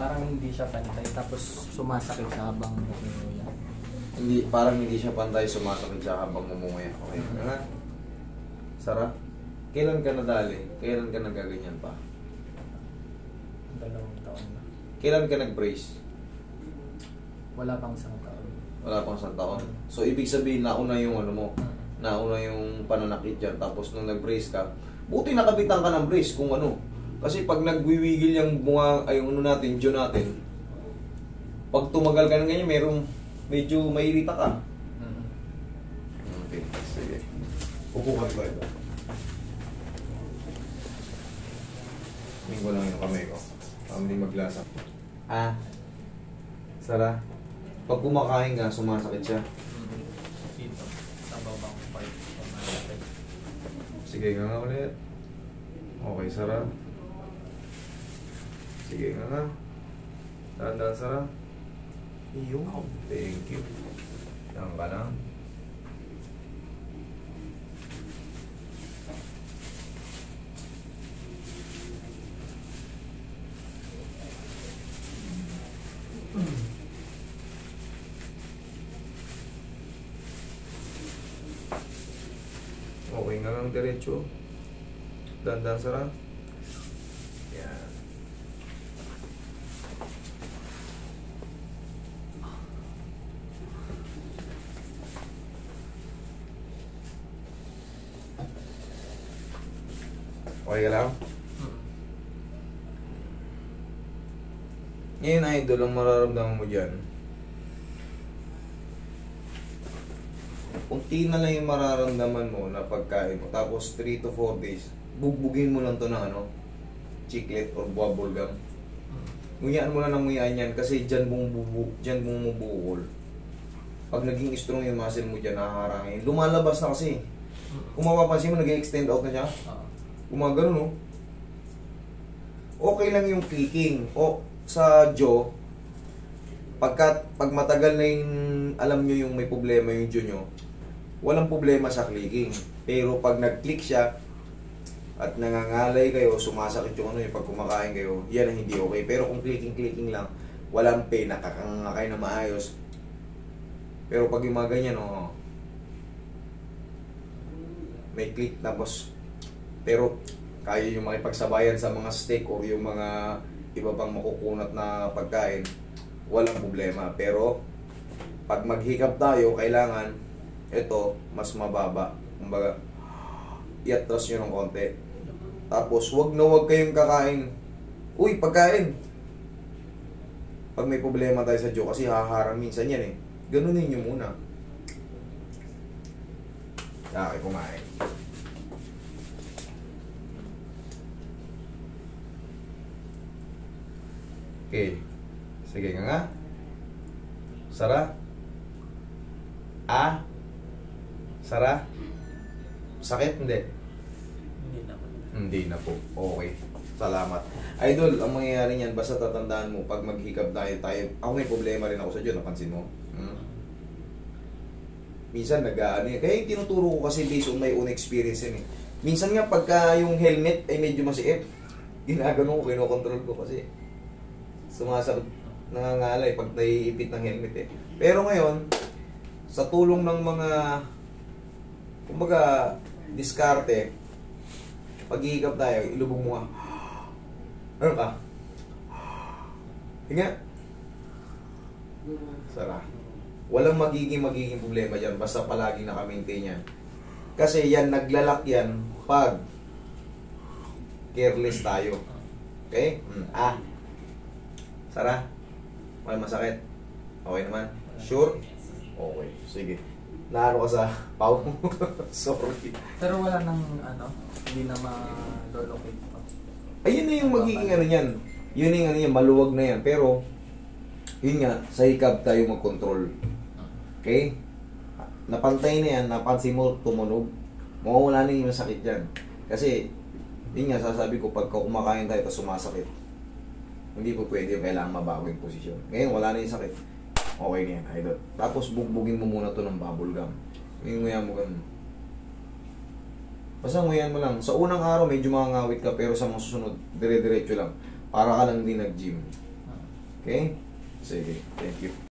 Parang hindi siya pantay. Tapos sumasakit siya habang umuya. Hindi, parang hindi siya pantay sumasakit siya habang mumuya. Okay, Mhm. nga. Sara, kailan ka nadali? Kailan ka nagaganyan pa? Dalawang taon na. Kailan ka nag-brace? Wala pang isang taon. Wala pang isang taon. So, ibig sabihin, nauna yung ano mo, Mm. nauna yung pananakit dyan. Tapos, nung nag-brace ka, buti nakabitan ka ng brace kung ano. Kasi pag nagwiwigil yung bunga, ay yung ano natin, jaw natin, pag tumagal ka ng ganyan, merong medyo mairita ka. Mm. Okay, sige. Upo ka ba ito? Tingin ko lang yung kamay ko. Para hindi maglasa. Ah. Sara. Pag kumakain ka, sumasakit siya. Dito. Sa babang part. Sige nga nga ulit. Okay, Sara. Sige nga nga. Dahan-dahan, Sara. Iyo. Thank you. Yan ka lang. Okay nga lang diretso. Dandan sara. Yan. Okay ka lang? Mm. Ngayon, idol, ang mararamdaman mo dyan. Kunti na lang yung mararamdaman mo na pagkain mo. Tapos 3 to 4 days, bugbugin mo lang to ng ano, chiclet or bubble gum. Mm. Nguyaan mo lang ng nguyaan yan kasi dyan bumubu, dyan bumubukol. Pag naging strong yung muscle mo dyan, nakaharangin. Lumalabas na kasi. Mm. Kung mapapansin mo, nag-extend out na siya. Gumagano, no? Okay lang yung clicking. O, sa jaw, pagkat, pag matagal na yung, alam nyo yung may problema yung jaw nyo, walang problema sa clicking. Pero pag nag-click siya, at nangangalay kayo, sumasakit yung ano yung pag kumakain kayo, yan ang hindi okay. Pero kung clicking-clicking lang, walang pain, nakakanga kayo na maayos. Pero pag yung mga ganyan, oh, may click tapos pero kaya yung makipagsabayan sa mga steak o yung mga iba pang makukunat na pagkain, walang problema. Pero pag maghikap tayo, kailangan ito mas mababa. Kumbaga, iatras nyo ng konti. Tapos, wag na wag kayong kakain. Uy, pagkain! Pag may problema tayo sa Diyo, kasi haharang minsan yan eh. Ganunin nyo muna. Okay, kumain. Okay. Sige nga nga. Sara? Ah? Sara? Sakit? Hindi. Hindi naman. Hindi na po. Okay. Salamat. Idol, ang mangyayari niyan, basta tatandaan mo, pag maghikap tayo, tayo, ako may problema rin ako sa Diyo, napansin mo? Hmm? Minsan nag-ano yan. Kaya yung tinuturo ko kasi based on my own experience yan eh. Minsan nga pagka yung helmet ay medyo masiip, ginagano ko, kinokontrol ko kasi sumasakit, nangangalay pag naiipit ng helmet eh. Pero ngayon, sa tulong ng mga, kumbaga, diskarte, pag-iikap tayo, ilubog mo nga. Ano ka? Hinga. Sara. Walang magiging magiging problema dyan, basta palagi naka-maintain yan. Kasi yan, naglalak yan pag careless tayo. Okay? Mm. Ah. Sara. May masakit. Okay naman? Sure? Okay. Sige. Naano ka sa pau? Sorry. Pero wala nang ano, hindi na ma-lolocate pa. Ayun na yung magiging ano yan. Yun yung ano yan, maluwag na yan. Pero, yun nga, sa hikab tayo mag-control. Okay? Napantay na yan, napansin mo, tumunog. Mawawala na yung sakit yan. Kasi, yun nga, sasabi ko, pagka kumakain tayo, tapos sumasakit. Hindi po pwede yung kailangan mabago yung posisyon. Ngayon, wala na yung sakit. Okay na yan, idol. Tapos, bugbugin mo muna to ng bubble gum. Yung nguya mo ganun. Basta nguyan mo lang. Sa unang araw, medyo makangawit ka, pero sa mga susunod, dire-diretso lang. Para ka lang din nag-gym. Okay? Sige, thank you.